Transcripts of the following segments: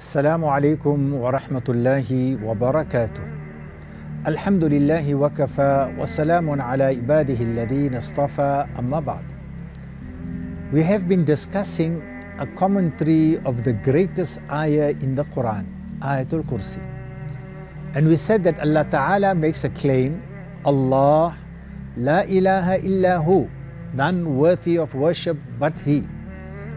السلام عليكم ورحمة الله وبركاته. الحمد لله وكفى وسلام على عباده الذين اصطفى أما بعد. We have been discussing a commentary of the greatest ayah in the Quran, Ayatul Kursi. And we said that Allah Ta'ala makes a claim, Allah, La ilaha illahu, none worthy of worship but He.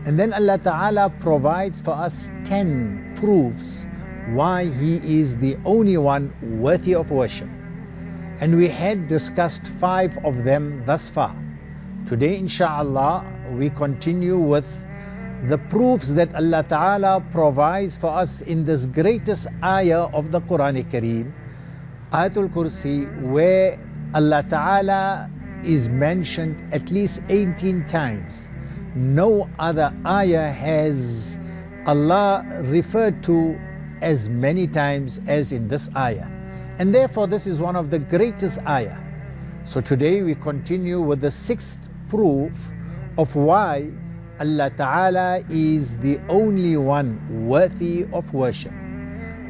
And then Allah Ta'ala provides for us 10 proofs why He is the only one worthy of worship. And we had discussed five of them thus far. Today, inshallah, we continue with the proofs that Allah Ta'ala provides for us in this greatest ayah of the Quran Kareem, Ayatul Kursi, where Allah Ta'ala is mentioned at least 18 times. No other ayah has Allah referred to as many times as in this ayah. And therefore, this is one of the greatest ayah. So today we continue with the sixth proof of why Allah Ta'ala is the only one worthy of worship.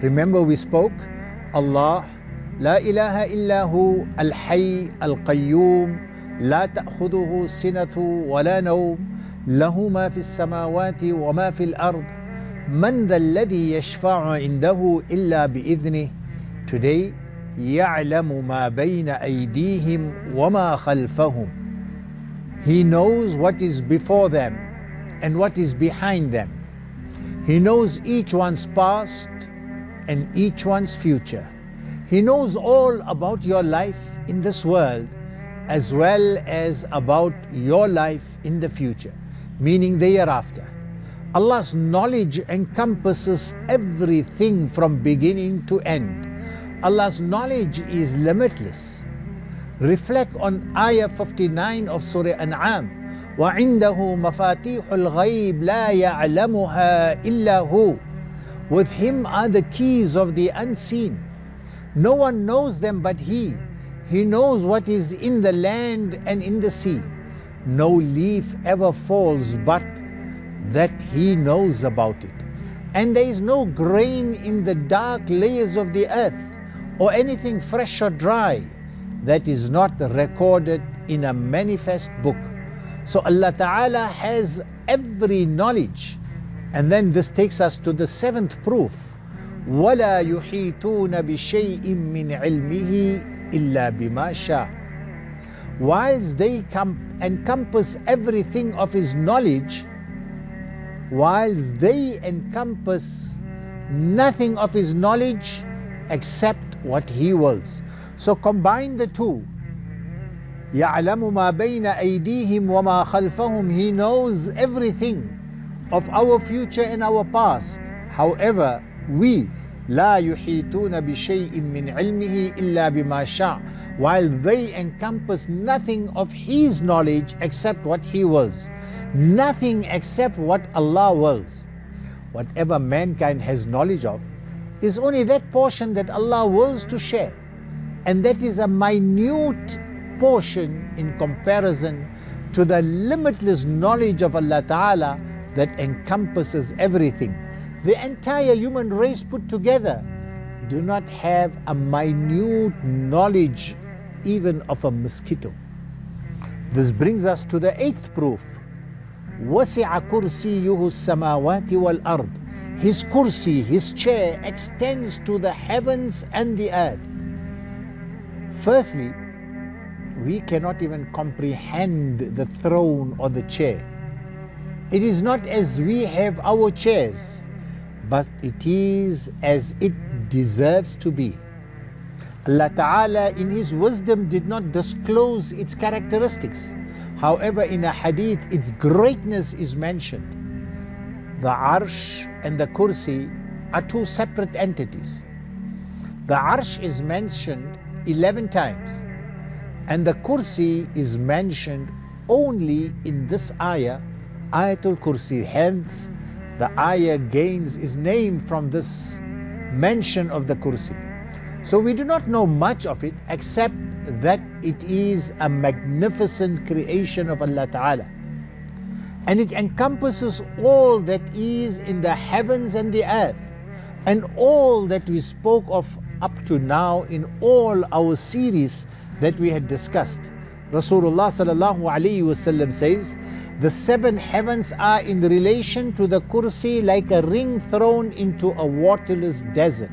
Remember, we spoke Allah, La ilaha illahu al hayy al qayyum, la ta'khuduhu sinatu wa la nawm. له ما في السماوات وما في الأرض من ذا الذي يشفع عنده إلا بإذنه Today يعلم ما بين أيديهم وما خلفهم He knows what is before them and what is behind them He knows each one's past and each one's future He knows all about your life in this world as well as about your life in the future meaning the hereafter. Allah's knowledge encompasses everything from beginning to end. Allah's knowledge is limitless. Reflect on Ayah 59 of Surah An'am. وعنده مفاتيح الغيب لا يعلمها إلا هو. With him are the keys of the unseen. No one knows them but he. He knows what is in the land and in the sea. No leaf ever falls but that he knows about it. And there is no grain in the dark layers of the earth or anything fresh or dry that is not recorded in a manifest book. So Allah Ta'ala has every knowledge. And then this takes us to the seventh proof. ولا يحيطون بشيء من علمه إلا بما شاء whilst they com- encompass everything of his knowledge, whilst they encompass nothing of his knowledge except what he wills. So combine the two. يعلم ما بين أيديهم وما خلفهم He knows everything of our future and our past. However, we لا يحيطون بشيء من علمه إلا بما شاء while they encompass nothing of His knowledge except what He wills. Nothing except what Allah wills. Whatever mankind has knowledge of is only that portion that Allah wills to share. And that is a minute portion in comparison to the limitless knowledge of Allah Ta'ala that encompasses everything. The entire human race put together do not have a minute knowledge even of a mosquito. This brings us to the eighth proof. وسع كرسيه السماوات والأرض His kursi, his chair extends to the heavens and the earth. Firstly, we cannot even comprehend the throne or the chair. It is not as we have our chairs, but it is as it deserves to be. Allah Ta'ala in His wisdom did not disclose its characteristics. However, in a hadith, its greatness is mentioned. The Arsh and the Kursi are two separate entities. The Arsh is mentioned 11 times, and the Kursi is mentioned only in this ayah, Ayatul Kursi. Hence, the ayah gains its name from this mention of the Kursi. So we do not know much of it except that it is a magnificent creation of Allah Ta'ala. And it encompasses all that is in the heavens and the earth. And all that we spoke of up to now in all our series that we had discussed. Rasulullah sallallahu alaihi wasallam says, the seven heavens are in relation to the kursi like a ring thrown into a waterless desert.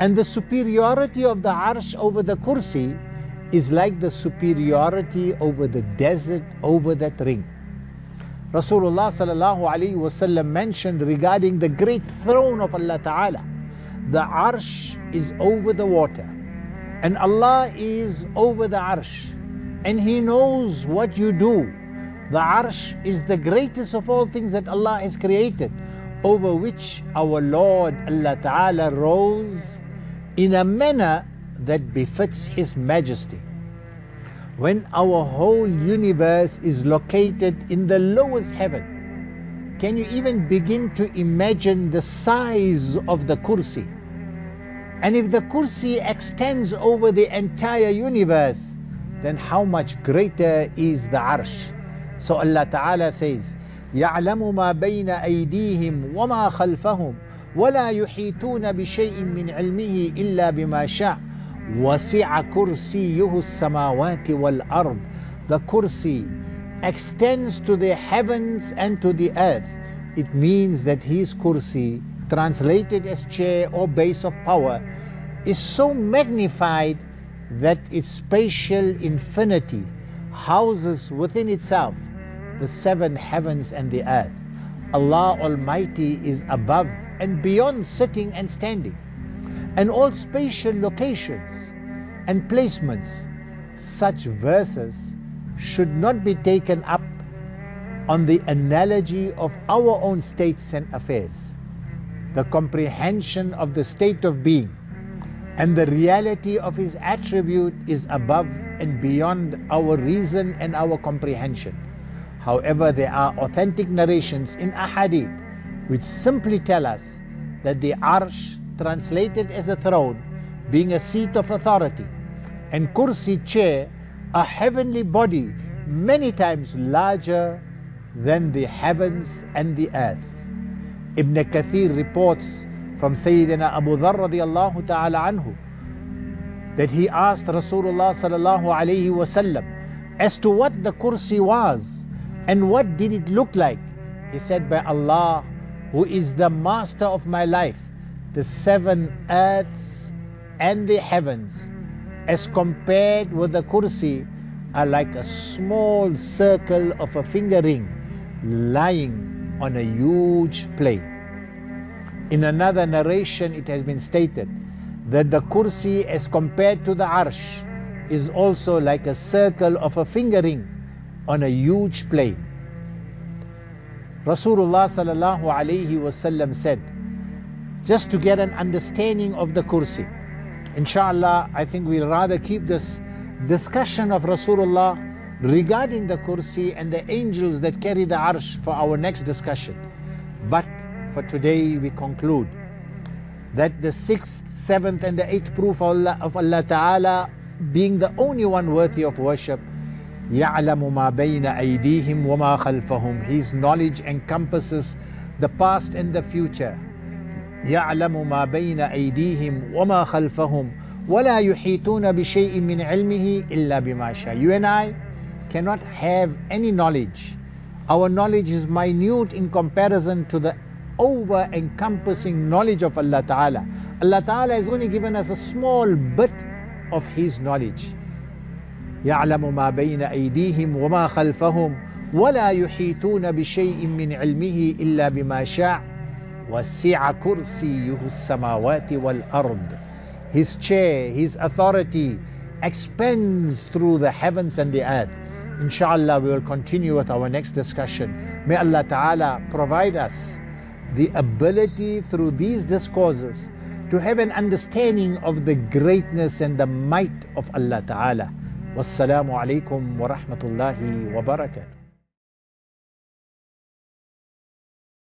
And the superiority of the arsh over the kursi is like the superiority over the desert over that ring. Rasulullah sallallahu wasallam mentioned regarding the great throne of Allah Ta'ala. The arsh is over the water and Allah is over the arsh and He knows what you do. The arsh is the greatest of all things that Allah has created over which our Lord Allah Ta'ala rose in a manner that befits His majesty. When our whole universe is located in the lowest heaven, can you even begin to imagine the size of the kursi? And if the kursi extends over the entire universe, then how much greater is the arsh? So Allah Ta'ala says, يعلم ما بين أيديهم وما خلفهم ولا يحيطون بشيء من علمه إلا بما شاء وسع كرسيه السماوات والأرض The kursi extends to the heavens and to the earth. It means that his kursi, translated as chair or base of power, is so magnified that its spatial infinity houses within itself the seven heavens and the earth. Allah Almighty is above and beyond sitting and standing. And all spatial locations and placements, such verses should not be taken up on the analogy of our own states and affairs. The comprehension of the state of being and the reality of his attribute is above and beyond our reason and our comprehension. However, there are authentic narrations in ahadith which simply tell us that the arsh, translated as a throne, being a seat of authority, and kursi chair, a heavenly body many times larger than the heavens and the earth. Ibn Kathir reports from Sayyidina Abu Dharr radiallahu ta'ala anhu that he asked Rasulullah sallallahu alayhi wasallam as to what the kursi was and what did it look like? He said, By Allah, who is the master of my life, the seven earths and the heavens, as compared with the kursi, are like a small circle of a finger ring lying on a huge plain. In another narration, it has been stated that the kursi, as compared to the arsh, is also like a circle of a finger ring on a huge plain. Rasulullah sallallahu alayhi wasallam said, just to get an understanding of the kursi. Inshallah, I think we'll rather keep this discussion of Rasulullah regarding the kursi and the angels that carry the arsh for our next discussion. But for today, we conclude that the sixth, seventh, and the eighth proof of Allah, of Allah Ta'ala being the only one worthy of worship يعلم ما بين أيديهم وما خلفهم His knowledge encompasses the past and the future يعلم ما بين أيديهم وما خلفهم ولا يحيطون بشيء من علمه إلا بما شاء You and I cannot have any knowledge Our knowledge is minute in comparison to the over encompassing knowledge of Allah Ta'ala Allah Ta'ala has only given us a small bit of His knowledge يعلم ما بين ايديهم وما خلفهم ولا يحيطون بشيء من علمه الا بما شاء وسع كرسيه السماوات والارض his chair his authority expands through the heavens and the earth inshallah we will continue with our next discussion may allah ta'ala provide us the ability through these discourses to have an understanding of the greatness and the might of allah ta'ala والسلام عليكم ورحمه الله وبركاته